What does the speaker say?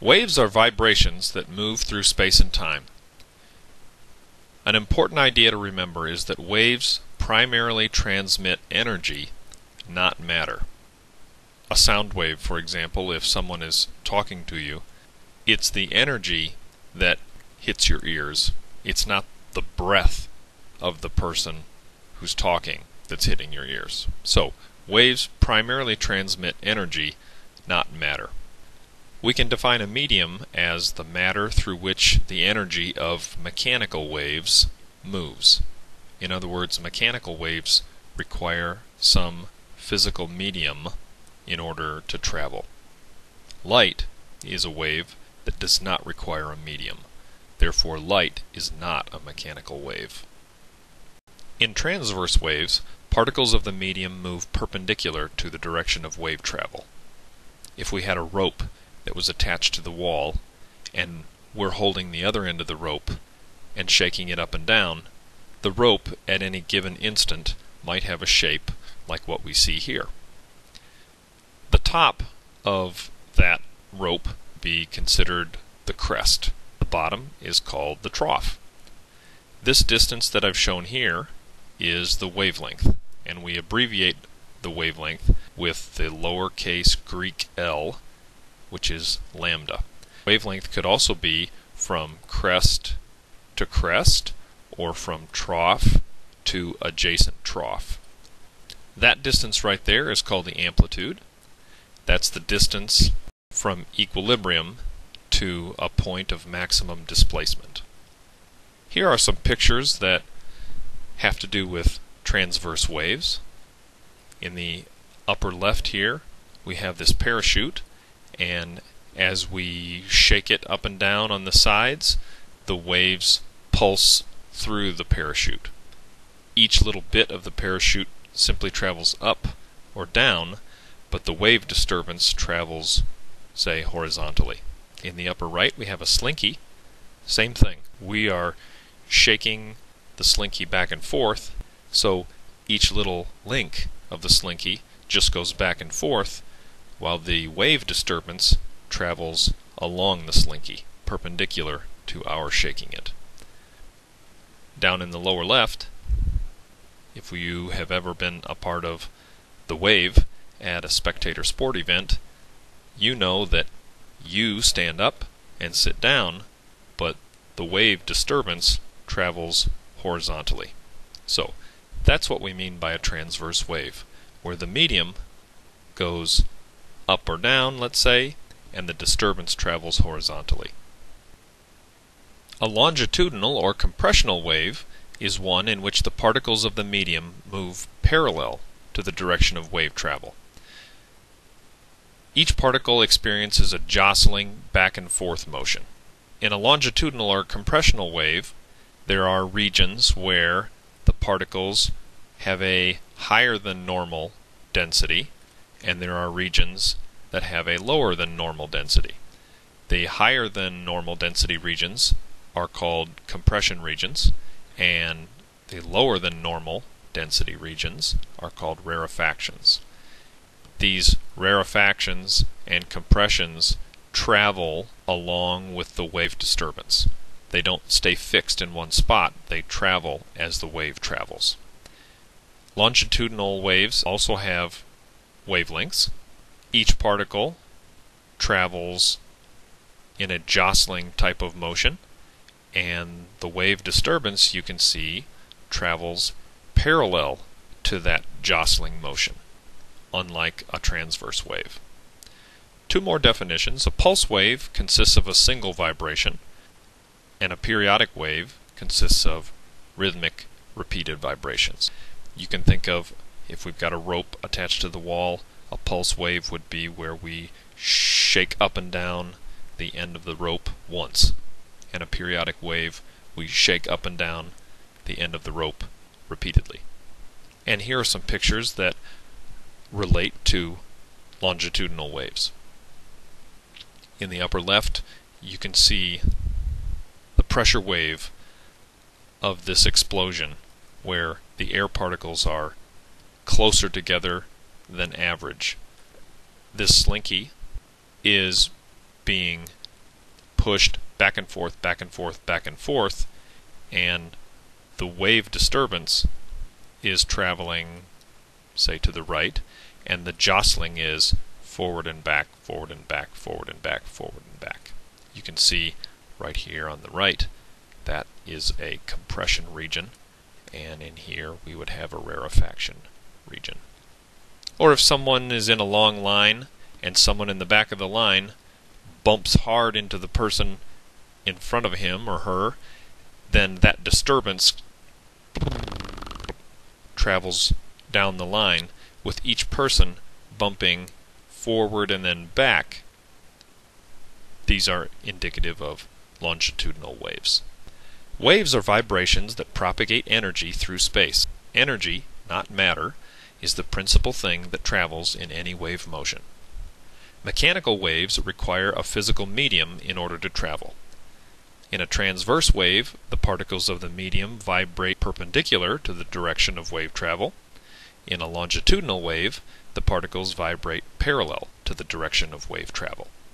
Waves are vibrations that move through space and time. An important idea to remember is that waves primarily transmit energy, not matter. A sound wave, for example, if someone is talking to you, it's the energy that hits your ears. It's not the breath of the person who's talking that's hitting your ears. So, waves primarily transmit energy, not matter. We can define a medium as the matter through which the energy of mechanical waves moves. In other words, mechanical waves require some physical medium in order to travel. Light is a wave that does not require a medium. Therefore, light is not a mechanical wave. In transverse waves, particles of the medium move perpendicular to the direction of wave travel. If we had a rope that was attached to the wall and we're holding the other end of the rope and shaking it up and down, the rope at any given instant might have a shape like what we see here. The top of that rope be considered the crest. The bottom is called the trough. This distance that I've shown here is the wavelength, and we abbreviate the wavelength with the lowercase Greek l which is lambda. Wavelength could also be from crest to crest or from trough to adjacent trough. That distance right there is called the amplitude. That's the distance from equilibrium to a point of maximum displacement. Here are some pictures that have to do with transverse waves. In the upper left here, we have this parachute and as we shake it up and down on the sides, the waves pulse through the parachute. Each little bit of the parachute simply travels up or down, but the wave disturbance travels, say, horizontally. In the upper right, we have a slinky. Same thing. We are shaking the slinky back and forth, so each little link of the slinky just goes back and forth while the wave disturbance travels along the slinky, perpendicular to our shaking it. Down in the lower left, if you have ever been a part of the wave at a spectator sport event, you know that you stand up and sit down, but the wave disturbance travels horizontally. So, that's what we mean by a transverse wave, where the medium goes up or down, let's say, and the disturbance travels horizontally. A longitudinal or compressional wave is one in which the particles of the medium move parallel to the direction of wave travel. Each particle experiences a jostling back and forth motion. In a longitudinal or compressional wave, there are regions where the particles have a higher than normal density and there are regions that have a lower than normal density. The higher than normal density regions are called compression regions, and the lower than normal density regions are called rarefactions. These rarefactions and compressions travel along with the wave disturbance. They don't stay fixed in one spot, they travel as the wave travels. Longitudinal waves also have wavelengths. Each particle travels in a jostling type of motion, and the wave disturbance you can see travels parallel to that jostling motion, unlike a transverse wave. Two more definitions. A pulse wave consists of a single vibration, and a periodic wave consists of rhythmic repeated vibrations. You can think of if we've got a rope attached to the wall, a pulse wave would be where we shake up and down the end of the rope once. And a periodic wave, we shake up and down the end of the rope repeatedly. And here are some pictures that relate to longitudinal waves. In the upper left, you can see the pressure wave of this explosion where the air particles are closer together than average. This slinky is being pushed back and forth, back and forth, back and forth, and the wave disturbance is traveling, say, to the right, and the jostling is forward and back, forward and back, forward and back, forward and back. You can see right here on the right that is a compression region, and in here we would have a rarefaction region. Or if someone is in a long line and someone in the back of the line bumps hard into the person in front of him or her, then that disturbance travels down the line with each person bumping forward and then back. These are indicative of longitudinal waves. Waves are vibrations that propagate energy through space. Energy, not matter, is the principal thing that travels in any wave motion. Mechanical waves require a physical medium in order to travel. In a transverse wave, the particles of the medium vibrate perpendicular to the direction of wave travel. In a longitudinal wave, the particles vibrate parallel to the direction of wave travel.